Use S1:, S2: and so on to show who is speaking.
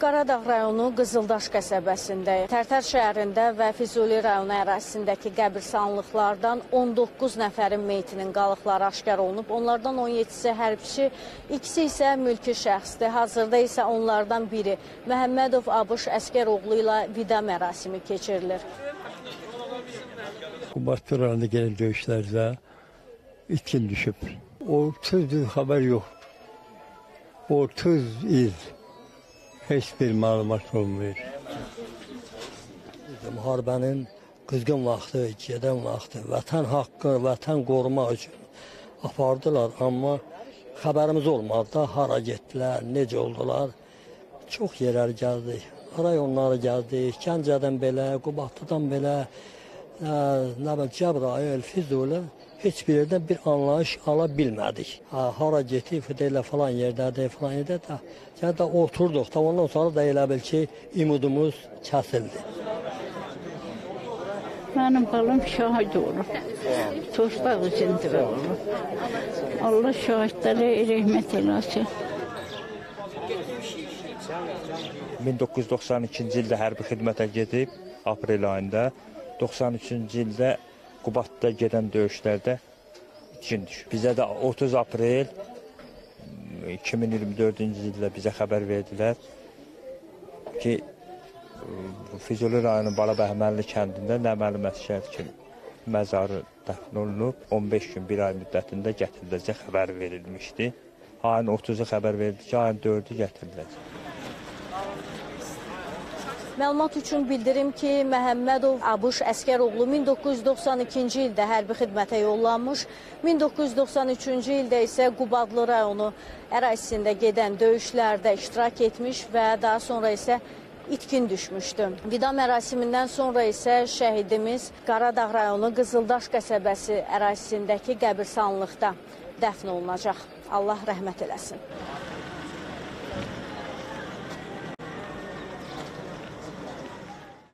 S1: Qaradağ rayonu Qızıldaş qəsəbəsində, Tərtər şəhərində və Füzuli rayonu ərazisindəki qəbirstanlıqlardan 19 nəfərin meyitinin qalıqları aşkar olunub. Onlardan 17-si hərbçi, ikisi isə mülki şəxsdir. Hazırda isə onlardan biri Məhəmmədov Abış Əskəroğlu ilə vida mərasimi keçirilir.
S2: Qubadlı rayonunda gələn döyüşlərdə itkin düşüb. 30 il xəbər yox. 30 il heç bir məlumat olmuyor.
S3: müharibənin qızğın vaxtı, gedən vaxtı, vətən haqqı, vətən qorumaq üçün apardılar, amma xəbərimiz olmadı da hara getdilər, necə oldular. Çox yerlər gəldik. Rayonları gəldik, Gəncədən belə, Qubadlıdan belə, nə bilim Cəbrayıl, Füzuli heç bir yerdən bir anlayış ala bilmədik. Ha, hara getdik, Füdelə falan yerdədir, falan yerdə də. Yəni də oturduq da ondan sonra da elə bil ki, ümidimiz kəsildi.
S4: Mənim balam şahid olur. Torpaq içində olur. Allah şahidlərə rəhmət eləsin.
S5: 1992-ci ildə hərbi xidmətə gedib, aprel ayında. 93-cü ildə Qubadda gedən döyüşlərdə itkin düşüb. Bizə də 30 aprel 2024-cü ildə bizə xəbər verdilər ki, Füzuli rayonu Balabəhməlli kəndində Nəməli Məscid kimi məzarı dəfn olunub. 15 gün, 1 ay müddətində gətiriləcək xəbər verilmişdi. Ayın 30-u xəbər verildi ki, ayın 4-ü gətiriləcək.
S1: Məlumat üçün bildirim ki, Məhəmmədov Abış Əskəroğlu 1992-ci ildə hərbi xidmətə yollanmış, 1993-cü ildə isə Qubadlı rayonu ərazisində gedən döyüşlərdə iştirak etmiş və daha sonra isə itkin düşmüşdü. Vida mərasimindən sonra isə şəhidimiz Qaradağ rayonu Qızıldaş qəsəbəsi ərazisindəki qəbirstanlıqda dəfn olunacaq. Allah rəhmət eləsin.